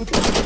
вот так.